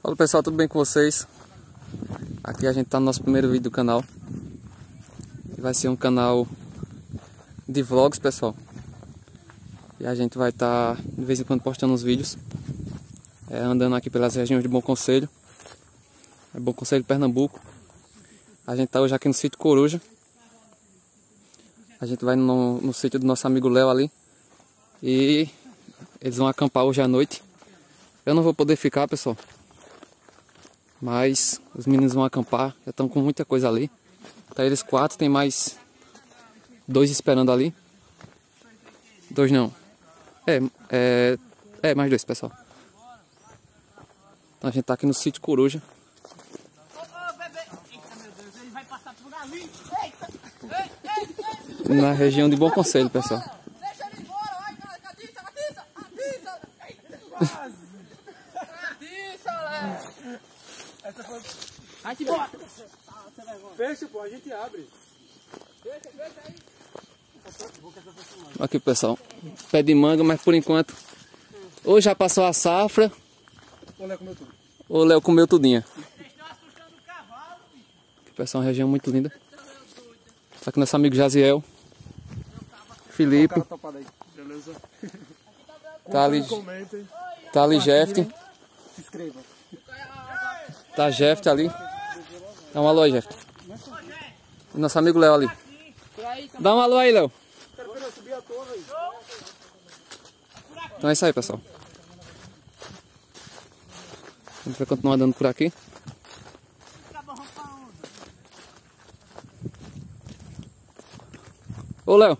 Fala pessoal, tudo bem com vocês? Aqui a gente tá no nosso primeiro vídeo do canal. Vai ser um canal de vlogs, pessoal. E a gente vai estar tá, de vez em quando postando uns vídeos. É, andando aqui pelas regiões de Bom Conselho. É Bom Conselho, Pernambuco. A gente tá hoje aqui no sítio Coruja. A gente vai no, no sítio do nosso amigo Léo ali. E eles vão acampar hoje à noite. Eu não vou poder ficar, pessoal. Mas os meninos vão acampar, já estão com muita coisa ali. Tá eles quatro, tem mais dois esperando ali. Dois não. É, é, é mais dois, pessoal. Então a gente tá aqui no sítio Coruja. Na região de Bom Conselho, pessoal. Essa foi. Vai te bota! Fecha, pô, a gente abre. Aí. Aqui pessoal, pé de manga, mas por enquanto ou já passou a safra ou Léo comeu tudo. Ou Léo comeu tudinho. Aqui pessoal, uma região muito linda. Tá aqui nosso amigo Jaziel. Felipe. Tá ali. Tá ali Jeff. Se inscreva. Tá Jeff ali. Dá um alô aí, Jeff. E nosso amigo Léo ali. Dá um alô aí, Léo. Então é isso aí, pessoal. A gente vai continuar andando por aqui. Ô, Léo.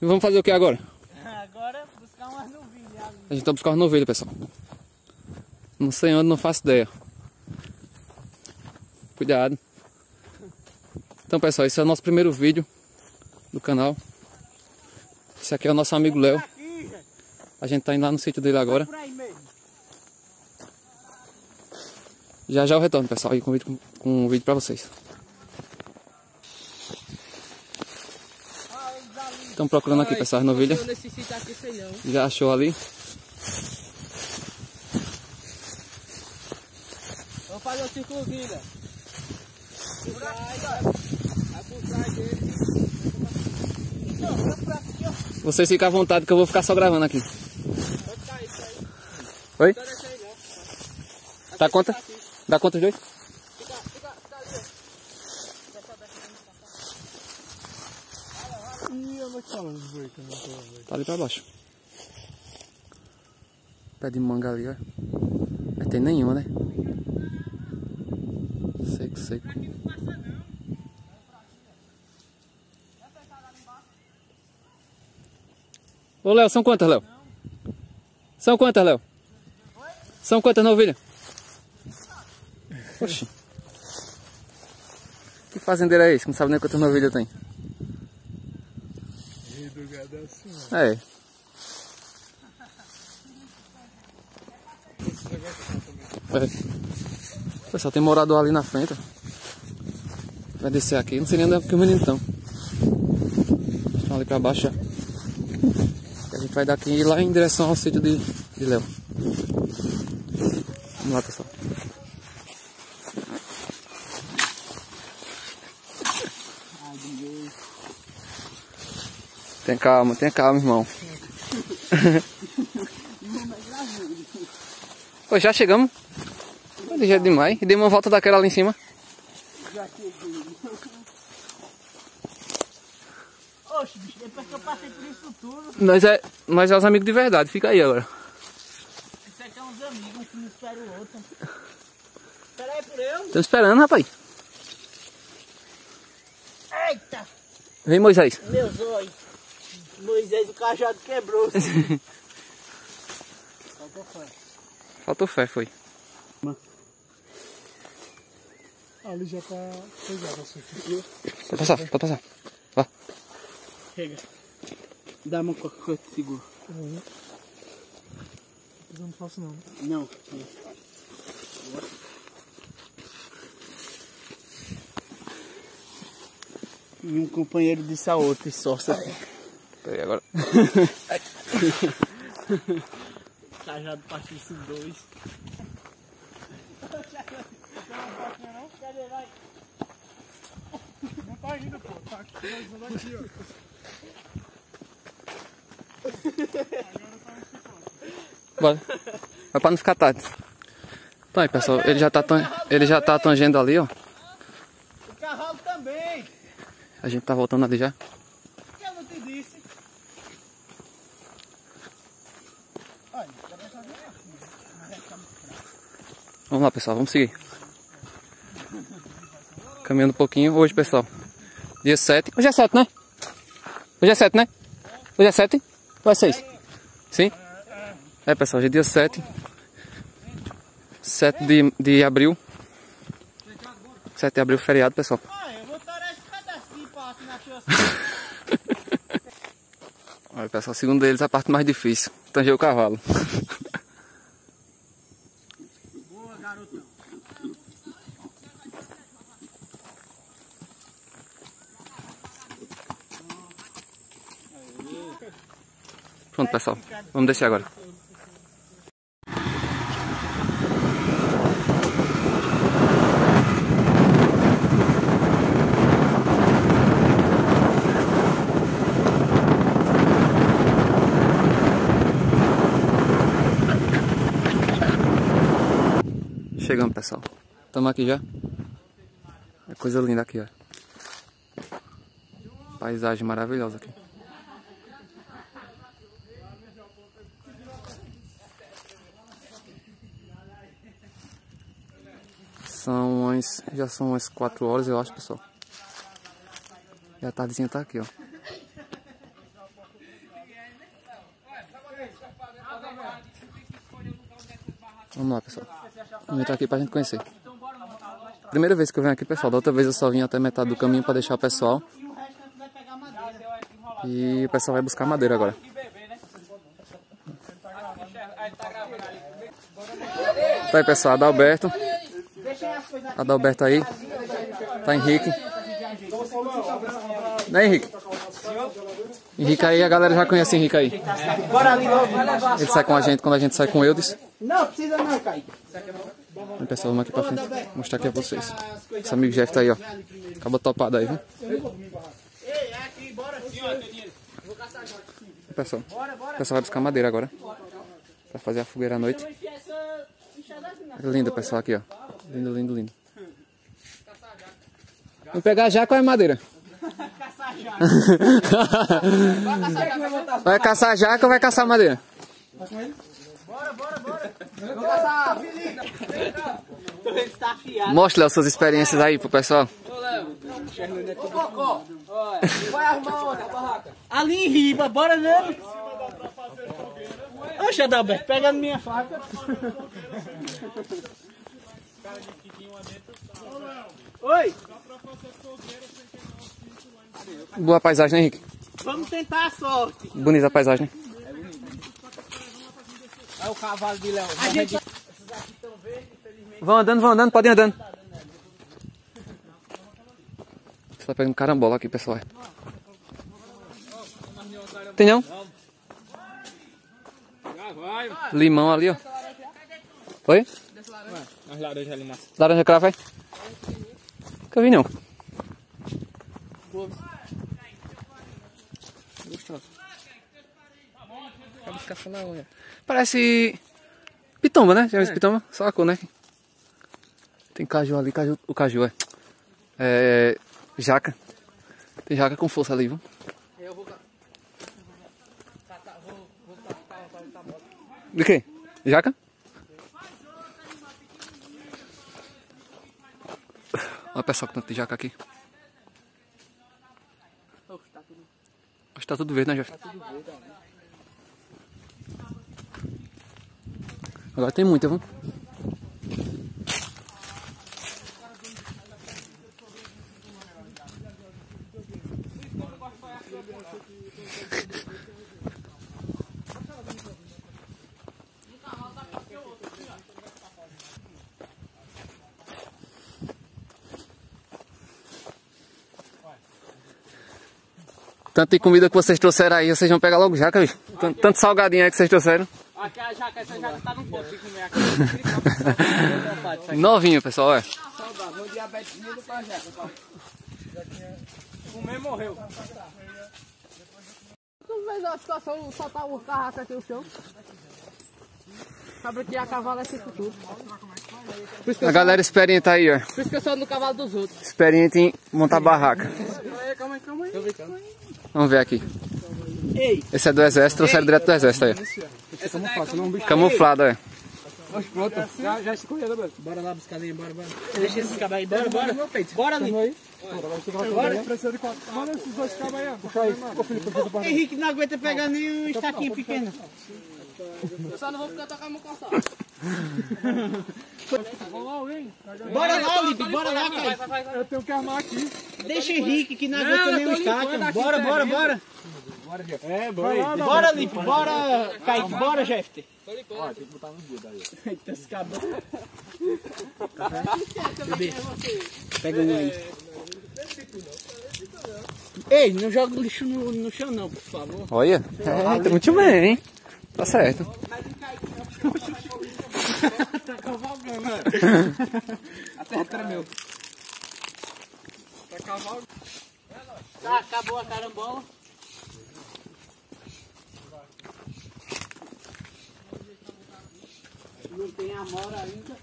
Vamos fazer o que agora? Agora buscar umas novilhas. A gente vai buscar umas novilhas, pessoal. Não sei onde, não faço ideia. Cuidado. Então pessoal, esse é o nosso primeiro vídeo do canal. Esse aqui é o nosso amigo Léo. A gente tá indo lá no sítio dele agora. Já já eu retorno, pessoal, e com, com um vídeo pra vocês. Estão procurando aqui, pessoal, as novilhas. Já achou ali? Vamos fazer o círculozinho, velho. Vocês ficam à vontade que eu vou ficar só gravando aqui. Oi? Dá conta? Dá conta os dois? Tá ali pra baixo. Pé de manga ali, ó. Não tem nenhuma, né? Seco, seco. Ô Léo, são quantas, Léo? São quantas, Léo? São quantas novilhas? Oxi. Que fazendeiro é esse? Não sabe nem quantas novilhas tem. É. É. Pessoal, tem morador ali na frente. Vai descer aqui. Não sei nem onde é que os meninos estão. Estão ali pra baixo gente vai daqui lá em direção ao sítio de, de Léo. Vamos lá, pessoal. Tenha calma, tenha calma, irmão. Pô, já chegamos. Ligeiro demais. E dei uma volta daquela ali em cima. Já cheguei. Oxe, bicho, depois que eu passei por isso tudo. Nós é, nós é os amigos de verdade, fica aí agora. Isso aqui é uns amigos, um que não espera o outro. Espera aí por eu. Tô esperando, rapaz. Eita! Vem, Moisés. Meu zóio. Moisés, o cajado quebrou. Faltou fé. Faltou fé, foi. Ali já tá pesado assim. Pode passar, pode passar. Vá. Chega. Dá a mão com a coisa que seguro. Uhum. Não faço não. Não. E um companheiro disse a outro, e sócio. Peraí, agora. Tá Cajado Patrício dois. Não tá indo, pô. Tá aqui, ó. Bora. Vai pra não ficar tarde. Então aí, pessoal, ele já tá, ele já tá tangendo ali, ó. O cavalo também. A gente tá voltando ali já. que eu não te disse? Vamos lá, pessoal, vamos seguir. Caminhando um pouquinho. Hoje, pessoal, dia 7. Hoje é 7, né? Hoje é 7, né? Hoje é 7? Ou é 6? Sim? É, pessoal, hoje é dia 7. 7 de, de abril. 7 de abril, feriado, pessoal. Olha, pessoal, segundo eles, a parte mais difícil. Tanger o cavalo. Pronto, pessoal. Vamos descer agora. Chegamos, pessoal. Estamos aqui já. É coisa linda aqui, ó. Paisagem maravilhosa aqui. São umas, já são umas 4 horas, eu acho, pessoal. E a tardezinha tá aqui, ó. Vamos lá, pessoal. Vamos entrar aqui pra gente conhecer. Primeira vez que eu venho aqui, pessoal. Da outra vez eu só vim até metade do caminho pra deixar o pessoal. E o pessoal vai buscar madeira agora. Tá aí, pessoal. Adalberto. Deixa as coisas aqui. Adalberto aí. Tá Henrique. Né, Henrique? Henrique aí, a galera já conhece Henrique aí. Ele sai com a gente quando a gente sai com o Eudes. Não, precisa não. Então, pessoal, vamos aqui pra frente mostrar aqui a vocês. Esse amigo Jeff tá aí, ó. Acaba topado aí, viu? Ei, aqui, bora sim, ó, dinheiro. Então, pessoal, o pessoal vai buscar madeira agora. Pra fazer a fogueira à noite. Lindo, pessoal, aqui, ó. Lindo, lindo, lindo. Vamos pegar jaca ou é madeira? Vai caçar jaca ou vai caçar madeira? Bora, bora, bora. Vou passar, Felipe. Ele tá afiado. Mostre, Léo, suas experiências aí pro pessoal. Ô, Cocó. Vai arrumar outra barraca. Ali em riba, bora nele. Oxe, Adalberto, pega a minha faca. Oi, Boa paisagem, né, Henrique? vamos tentar a sorte. Bonita a paisagem. Olha o cavalo de Léo. A gente... Vão andando, vão andando, podem ir andando. Você tá pegando carambola aqui, pessoal. Tem não? Limão ali, ó. Oi? As laranjas ali, massa. Laranja cravo, é? Nunca vi, não. Gostoso. Acaba escaçando a unha. Parece pitomba, né? Já viu esse pitomba? Só a cor, né? Tem caju ali, caju, o caju é. É. Jaca. Tem jaca com força ali, viu? Eu vou... De quê? Jaca? Olha pessoal que tanto de jaca aqui. Acho que tá tudo verde, né, Jeff? Agora tem muita, viu? Tanto de comida que vocês trouxeram aí, vocês vão pegar logo jaca, bicho. Tanto, tanto salgadinho aí que vocês trouxeram. Aqui a jaca, essa jaca tá no ponto de comer aqui. Novinho, pessoal, é. Saudável, diabetes do pra jaca. O mesmo morreu. Tu vês a situação, soltar o carro aqui no chão. Sabe que a cavalo é sempre tudo. Isso que A galera experiente aí, ó. por isso que eu sou no cavalo dos outros. Experiente em montar barraca. Calma aí, calma aí. Vamos ver aqui. Ei! Esse é do exército, trouxeram direto do exército aí. Essa daí é como... Camuflado, é. Pronto. Já, já escolheu, né, Beto? Bora lá buscar linha, bora, bora. Deixa esses cabos aí, bora, bora. Bora ali. Bora. Precisa de quatro. Manda esses dois cabos aí, ó. Puxa aí. Ô, Felipe, Henrique não aguenta pegar nem um estaquinho pequeno. Eu só não vou porque eu tô com a mão. Vamos lá, alguém. Bora lá, Lipe, bora lá, Kaique. Eu tenho que armar aqui. Deixa Henrique que não aguenta nem um estaque. Bora, bora, bora. É, bora. Bora, Lipe, bora, Kaique, bora, Jefter. Eita, esse cabão. Pega um aí. Ei, não joga o lixo no, no chão não, por favor. Olha. É, tá muito bem, hein? Tá certo. Tá cavalgando. Até tremeu. Tá cavalo. Tá, acabou a carambola. Não tem amora ainda.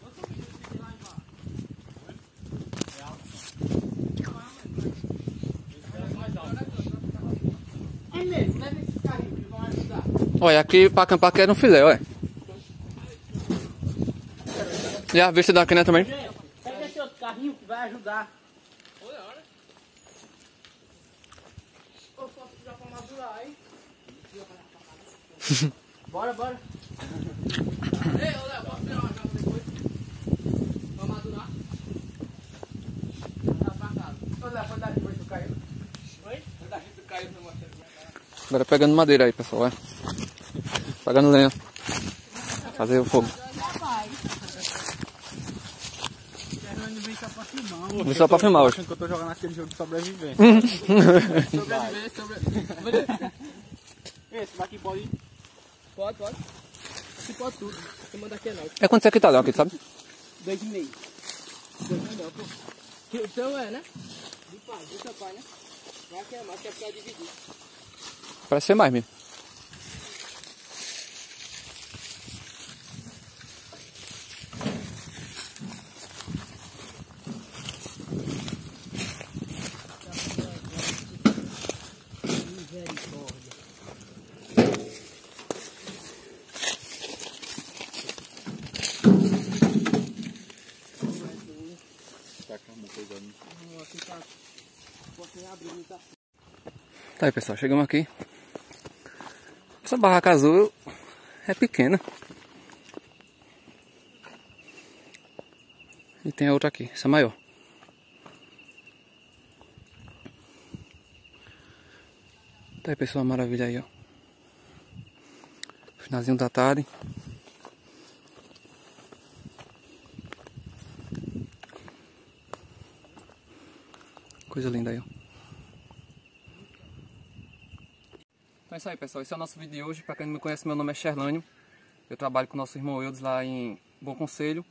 Olha, aqui pra acampar quero um filé, olha. E a vista daqui, né, também? Pega esse outro carrinho que vai ajudar. Eu posso já pra madurar, hein? bora, bora. Ei, ô Léo, posso tirar uma jogada depois? Pra madurar? Tá pra casa. Ô, Léo, foi dar depois do caiu. Oi? Foi dar do caiu pra mostrar. Agora pegando madeira aí, pessoal, olha. Pegando lenha. Fazer o fogo. Vim só pra filmar hoje. que eu tô jogando aquele jogo de sobrevivência. Sobreviver, sobreviver. Esse daqui pode? Pode, pode. Aqui pode tudo. Você manda aqui não. É quanto você que tá, Léo, aqui, sabe? Dois e meio. Dois e meio, pô. Que O seu é, né? Do pai, do seu pai, né? Não aqui é mais, que é pra dividir. Parece ser mais mesmo. Tá aí, pessoal, chegamos aqui. Essa barraca azul é pequena. E tem a outra aqui, essa maior. Tá aí, pessoal, maravilha aí, ó. Finalzinho da tarde. Coisa linda aí, ó. Então é isso aí, pessoal. Esse é o nosso vídeo de hoje. Para quem não me conhece, meu nome é Sherlânio. Eu trabalho com o nosso irmão Eudes lá em Bom Conselho.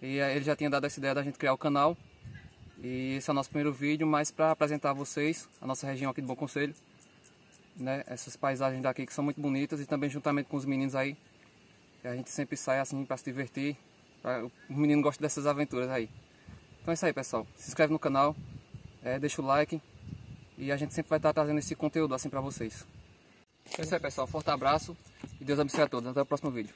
E eh, ele já tinha dado essa ideia da gente criar o canal. E esse é o nosso primeiro vídeo, mas para apresentar a vocês a nossa região aqui de Bom Conselho. Né? Essas paisagens daqui que são muito bonitas e também juntamente com os meninos aí. A gente sempre sai assim para se divertir. Pra... O menino gosta dessas aventuras aí. Então é isso aí, pessoal. Se inscreve no canal, eh, deixa o like. E a gente sempre vai estar trazendo esse conteúdo assim para vocês. É isso aí, pessoal. Forte abraço e Deus abençoe a todos. Até o próximo vídeo.